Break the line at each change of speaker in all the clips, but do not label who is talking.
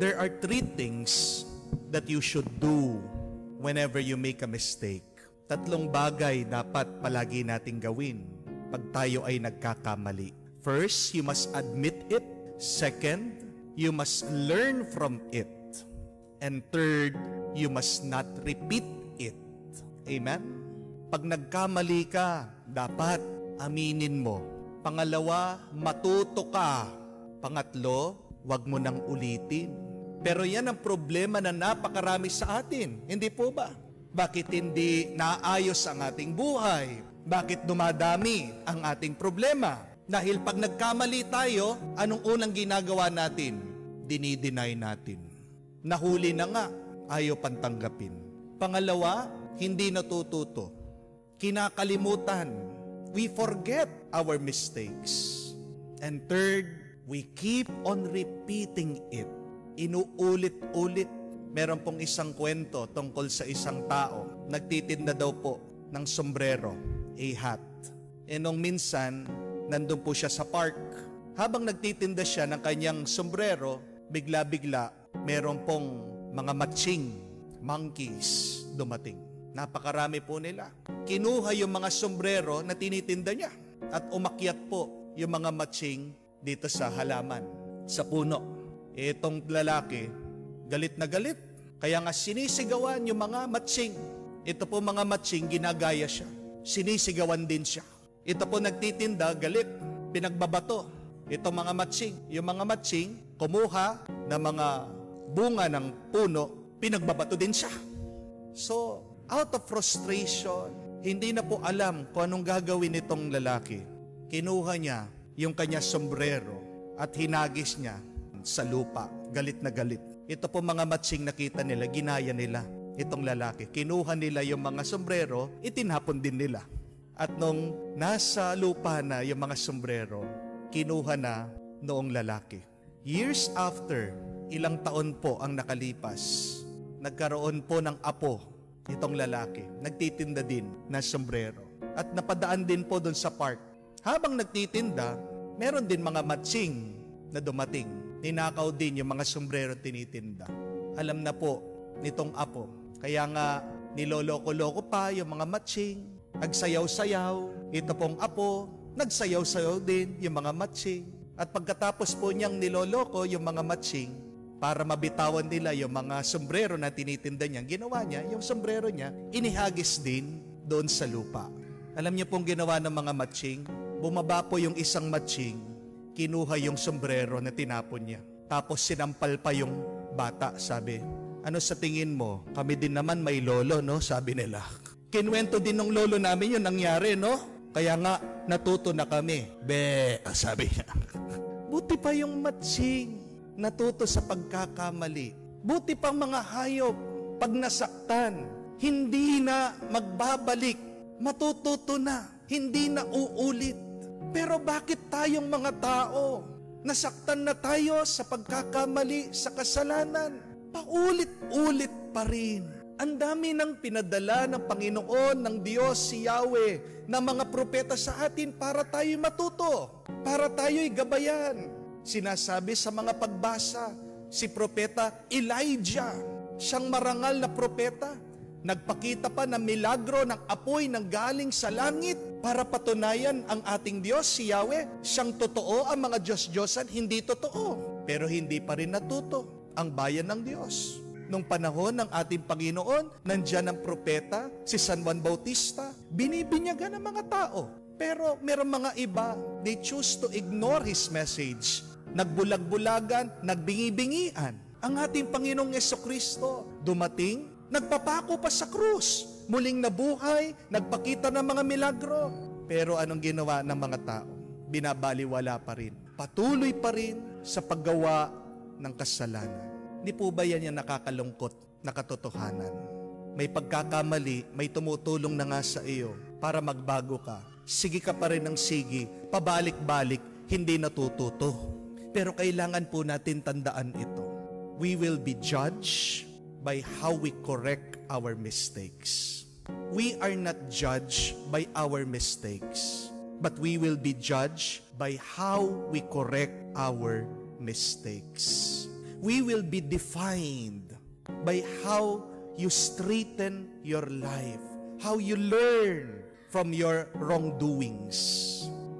there are three things that you should do whenever you make a mistake. Tatlong bagay dapat palagi nating gawin pag tayo ay nagkakamali. First, you must admit it. Second, you must learn from it. And third, you must not repeat it. Amen? Pag nagkamali ka, dapat aminin mo. Pangalawa, matuto ka. Pangatlo, wag mo nang ulitin. Pero yan ang problema na napakarami sa atin. Hindi po ba? Bakit hindi naayos ang ating buhay? Bakit dumadami ang ating problema? Dahil pag nagkamali tayo, anong unang ginagawa natin? Dinideny natin. Nahuli na nga, ayaw pantanggapin. Pangalawa, hindi natututo. Kinakalimutan. We forget our mistakes. And third, we keep on repeating it. Inuulit-ulit. Meron pong isang kwento tungkol sa isang tao. Nagtitinda daw po ng sombrero, a hat. E nung minsan, nandun po siya sa park. Habang nagtitinda siya ng kanyang sombrero, bigla-bigla, meron pong mga matching monkeys dumating. Napakarami po nila. Kinuha yung mga sombrero na tinitinda niya at umakyat po yung mga matching dito sa halaman, sa puno. Itong lalaki, galit na galit. Kaya nga sinisigawan yung mga matching. Ito po mga matching, ginagaya siya. Sinisigawan din siya. Ito po nagtitinda, galit, pinagbabato. Ito mga matching. Yung mga matching, kumuha ng mga bunga ng puno, pinagbabato din siya. So, out of frustration, hindi na po alam kung anong gagawin nitong lalaki. Kinuha niya yung kanya sombrero at hinagis niya sa lupa. Galit na galit. Ito po mga matching nakita nila, ginaya nila itong lalaki. Kinuha nila yung mga sombrero, itinapon din nila. At nung nasa lupa na yung mga sombrero, kinuha na noong lalaki. Years after, ilang taon po ang nakalipas, nagkaroon po ng apo itong lalaki. Nagtitinda din na sombrero. At napadaan din po doon sa park. Habang nagtitinda, meron din mga matching na dumating. Ninakaw din yung mga sombrero tinitinda. Alam na po nitong apo. Kaya nga niloloko-loko pa yung mga matching. Nagsayaw-sayaw. Ito pong apo, nagsayaw-sayaw din yung mga matching. At pagkatapos po niyang niloloko yung mga matching, para mabitawan nila yung mga sombrero na tinitinda niya, ginawa niya, yung sombrero niya, inihagis din doon sa lupa. Alam niyo pong ginawa ng mga matching? Bumaba po yung isang matching, kinuha yung sombrero na tinapon niya. Tapos sinampal pa yung bata, sabi, ano sa tingin mo? Kami din naman may lolo, no? Sabi nila. Kinwento din ng lolo namin yung nangyari, no? Kaya nga, natuto na kami. Be, sabi niya. Buti pa yung matching natuto sa pagkakamali. Buti pang mga hayop, pag nasaktan, hindi na magbabalik, matututo na, hindi na uulit. Pero bakit tayong mga tao, nasaktan na tayo sa pagkakamali, sa kasalanan, paulit-ulit pa rin. Ang dami ng pinadala ng Panginoon, ng Diyos, si Yahweh, na mga propeta sa atin para tayo matuto, para tayo'y gabayan. Sinasabi sa mga pagbasa, si propeta Elijah, siyang marangal na propeta, nagpakita pa ng milagro ng apoy ng galing sa langit para patunayan ang ating Diyos, si Yahweh, siyang totoo, ang mga Diyos-Diyosan hindi totoo. Pero hindi pa rin natuto ang bayan ng Diyos. Nung panahon ng ating Panginoon, nandyan ang propeta, si San Juan Bautista, binibinyagan ng mga tao. Pero meron mga iba, they choose to ignore His message. Nagbulag-bulagan, nagbingi-bingian. Ang ating Panginoong Yeso Kristo, dumating, nagpapako pa sa krus. Muling nabuhay, nagpakita ng mga milagro. Pero anong ginawa ng mga tao? Binabaliwala pa rin. Patuloy pa rin sa paggawa ng kasalanan. Di po ba yan yung nakakalungkot na katotohanan? May pagkakamali, may tumutulong na nga sa iyo para magbago ka. Sige ka pa rin ng sige, pabalik-balik, hindi natututo. Pero kailangan po natin tandaan ito. We will be judged by how we correct our mistakes. We are not judged by our mistakes, but we will be judged by how we correct our mistakes. We will be defined by how you straighten your life, how you learn from your wrongdoings.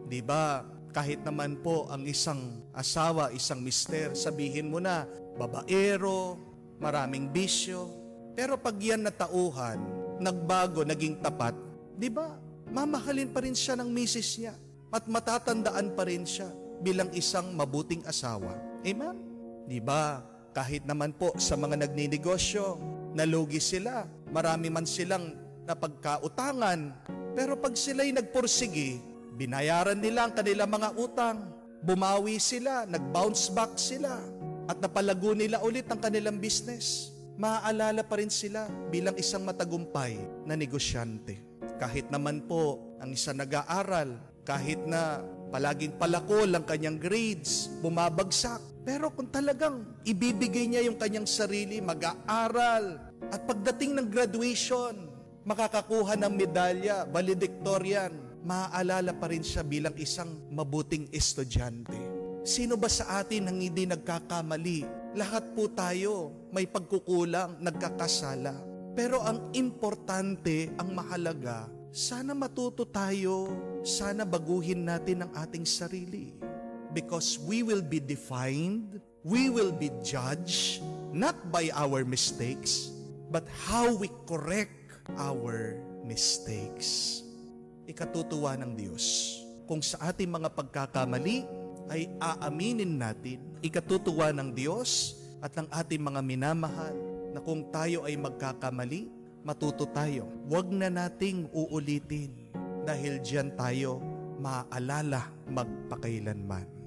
Di ba? Kahit naman po ang isang asawa, isang mister, sabihin mo na, babaero, maraming bisyo. Pero pag yan natauhan, nagbago, naging tapat, di ba? Mamahalin pa rin siya ng misis niya at matatandaan pa rin siya bilang isang mabuting asawa. Amen? Di ba? Kahit naman po sa mga nagninegosyo, nalugi sila, marami man silang napagkautangan, pero pag sila'y nagpursigi, binayaran nila ang kanilang mga utang, bumawi sila, nag-bounce back sila, at napalago nila ulit ang kanilang business. Maaalala pa rin sila bilang isang matagumpay na negosyante. Kahit naman po ang isa nag-aaral, kahit na palaging palakol ang kanyang grades, bumabagsak. Pero kung talagang ibibigay niya yung kanyang sarili, mag-aaral, at pagdating ng graduation, makakakuha ng medalya, valedictorian, maaalala pa rin siya bilang isang mabuting estudyante. Sino ba sa atin ang hindi nagkakamali? Lahat po tayo may pagkukulang, nagkakasala. Pero ang importante, ang mahalaga, sana matuto tayo, sana baguhin natin ang ating sarili. Because we will be defined, we will be judged, not by our mistakes, but how we correct our mistakes. Ikatutuwa ng Diyos. Kung sa ating mga pagkakamali ay aaminin natin, ikatutuwa ng Diyos at ng ating mga minamahal na kung tayo ay magkakamali, matuto tayo. Huwag na nating uulitin dahil diyan tayo maaalala magpakailanman.